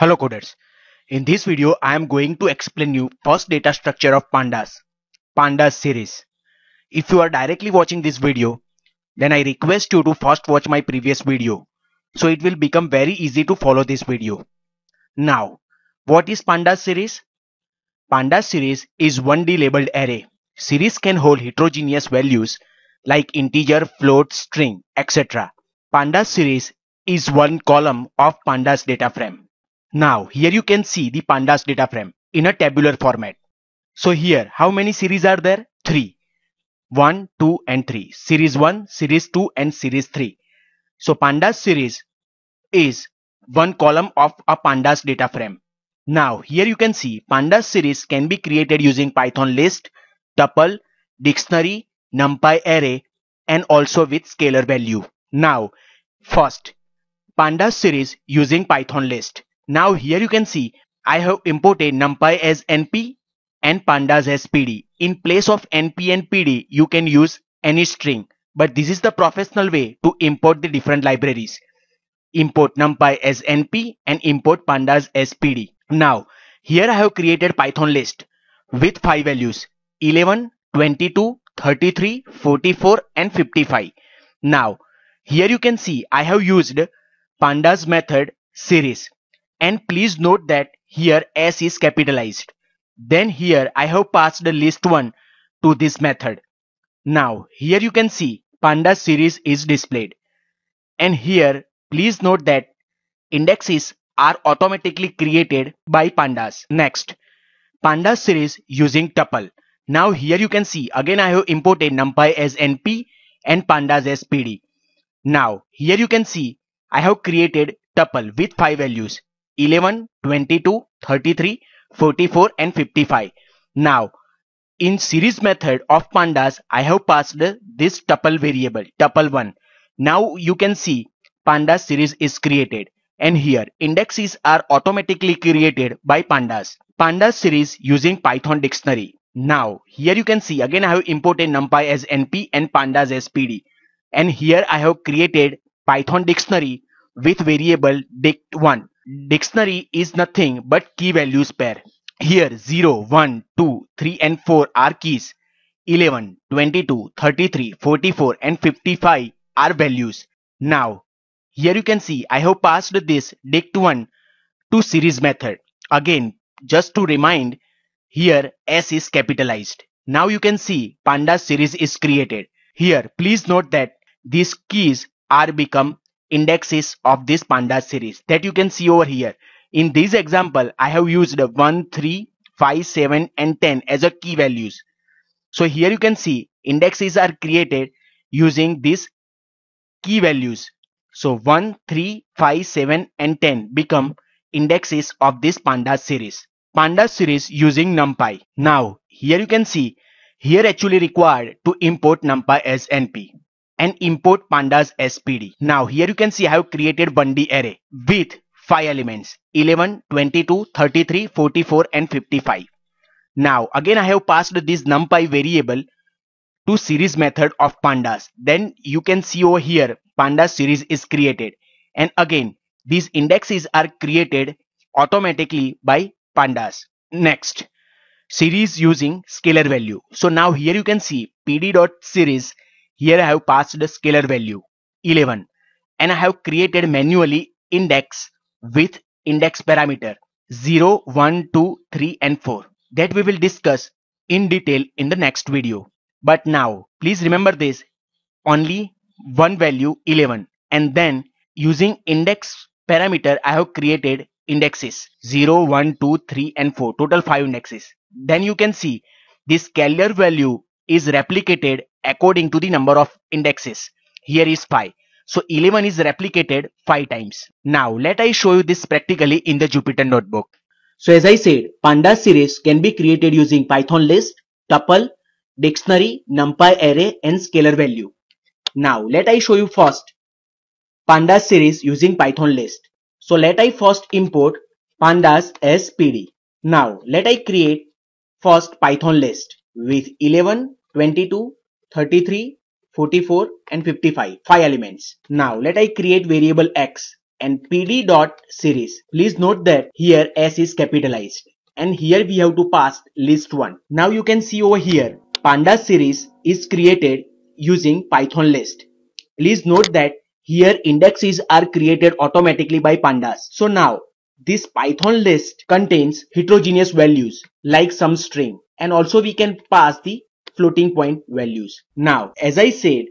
Hello coders. In this video I am going to explain you first data structure of pandas, pandas series. If you are directly watching this video, then I request you to first watch my previous video. So it will become very easy to follow this video. Now, what is pandas series? Pandas series is 1D labeled array. Series can hold heterogeneous values like integer, float, string, etc. Pandas series is one column of pandas data frame. Now here you can see the pandas data frame in a tabular format. So here how many series are there? 3. 1, 2 and 3. Series 1, series 2 and series 3. So pandas series is one column of a pandas data frame. Now here you can see pandas series can be created using python list, tuple, dictionary, numpy array and also with scalar value. Now first pandas series using python list. Now here you can see I have imported numpy as np and pandas as pd. In place of np and pd you can use any string but this is the professional way to import the different libraries. Import numpy as np and import pandas as pd. Now here I have created python list with 5 values 11, 22, 33, 44 and 55. Now here you can see I have used pandas method series and please note that here s is capitalized. Then here I have passed the list 1 to this method. Now here you can see pandas series is displayed. And here please note that indexes are automatically created by pandas. Next, pandas series using tuple. Now here you can see again I have imported numpy as np and pandas as pd. Now here you can see I have created tuple with 5 values 11, 22, 33, 44 and 55. Now in series method of pandas I have passed this tuple variable tuple1. Now you can see pandas series is created and here indexes are automatically created by pandas. Pandas series using python dictionary. Now here you can see again I have imported numpy as np and pandas as pd and here I have created python dictionary with variable dict1 Dictionary is nothing but key values pair. Here 0, 1, 2, 3 and 4 are keys. 11, 22, 33, 44 and 55 are values. Now here you can see I have passed this dict1 to series method. Again just to remind here S is capitalized. Now you can see panda series is created. Here please note that these keys are become indexes of this pandas series that you can see over here. In this example, I have used 1, 3, 5, 7 and 10 as a key values. So here you can see indexes are created using these key values. So 1, 3, 5, 7 and 10 become indexes of this pandas series. Pandas series using numpy. Now here you can see here actually required to import numpy as np and import pandas as pd. Now here you can see I have created 1D array with 5 elements 11, 22, 33, 44 and 55. Now again I have passed this numpy variable to series method of pandas. Then you can see over here pandas series is created and again these indexes are created automatically by pandas. Next series using scalar value. So now here you can see pd.series here I have passed the scalar value 11 and I have created manually index with index parameter 0, 1, 2, 3 and 4 that we will discuss in detail in the next video. But now please remember this. Only one value 11 and then using index parameter I have created indexes 0, 1, 2, 3 and 4 total 5 indexes. Then you can see this scalar value is replicated according to the number of indexes. Here is 5. So 11 is replicated 5 times. Now let I show you this practically in the Jupyter notebook. So as I said, pandas series can be created using Python list, tuple, dictionary, numpy array and scalar value. Now let I show you first pandas series using Python list. So let I first import pandas as pd. Now let I create first Python list with 11, 22, 33, 44 and 55, 5 elements. Now let I create variable x and pd dot series. Please note that here s is capitalized and here we have to pass list 1. Now you can see over here pandas series is created using python list. Please note that here indexes are created automatically by pandas. So now this python list contains heterogeneous values like some string and also we can pass the floating point values. Now as I said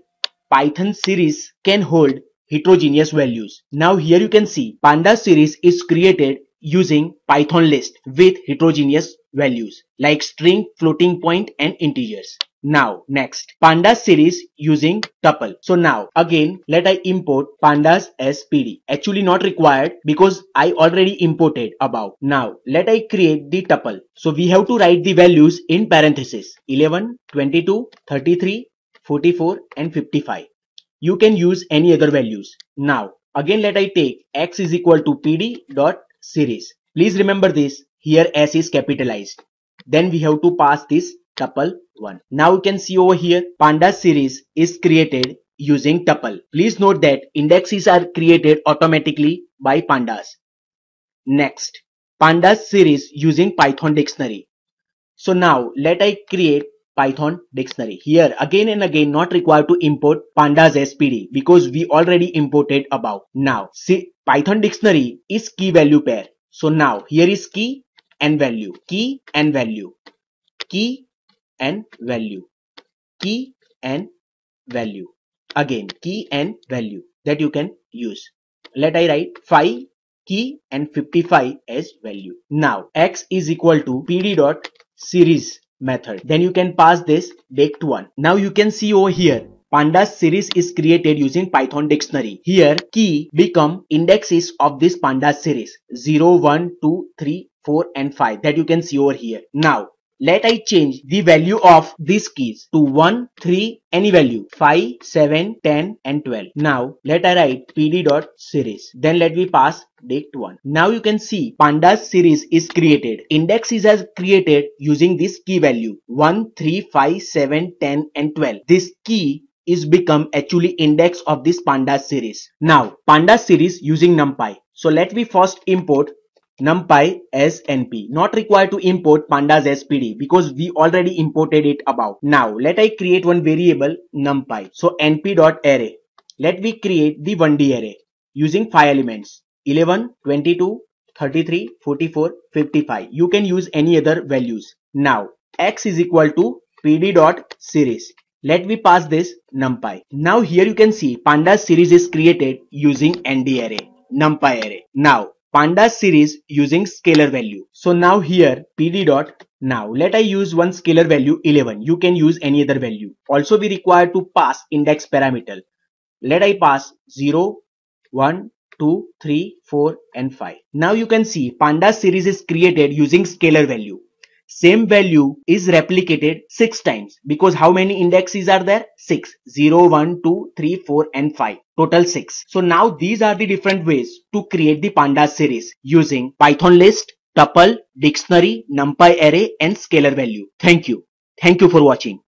python series can hold heterogeneous values. Now here you can see pandas series is created using python list with heterogeneous values like string, floating point and integers. Now next pandas series using tuple. So now again let I import pandas as PD. Actually not required because I already imported above. Now let I create the tuple. So we have to write the values in parentheses 11, 22, 33, 44 and 55. You can use any other values. Now again let I take x is equal to pd dot series. Please remember this here s is capitalized. Then we have to pass this tuple 1. Now you can see over here pandas series is created using tuple. Please note that indexes are created automatically by pandas. Next pandas series using python dictionary. So now let I create python dictionary. Here again and again not required to import pandas as PD because we already imported above. Now see python dictionary is key value pair. So now here is key and value key and value key and value. Key and value. Again key and value that you can use. Let i write 5 key and 55 as value. Now x is equal to pd dot series method. Then you can pass this dict one. Now you can see over here pandas series is created using python dictionary. Here key become indexes of this pandas series. 0 1 2 3 4 and 5 that you can see over here. Now let I change the value of these keys to 1, 3, any value 5, 7, 10 and 12. Now let I write pd dot series. Then let me pass date 1. Now you can see pandas series is created. Index is as created using this key value 1, 3, 5, 7, 10 and 12. This key is become actually index of this pandas series. Now pandas series using numpy. So let me first import numpy as np not required to import pandas as pd because we already imported it above now let i create one variable numpy. So np dot array. Let me create the 1d array using 5 elements 11 22 33 44 55 you can use any other values. Now x is equal to pd series. Let me pass this numpy. Now here you can see pandas series is created using nd array numpy array. Now pandas series using scalar value. So now here pd dot now let I use one scalar value 11. You can use any other value. Also we require to pass index parameter. Let I pass 0, 1, 2, 3, 4 and 5. Now you can see pandas series is created using scalar value same value is replicated 6 times because how many indexes are there? 6 0 1 2 3 4 and 5 total 6 so now these are the different ways to create the pandas series using python list tuple dictionary numpy array and scalar value. Thank you. Thank you for watching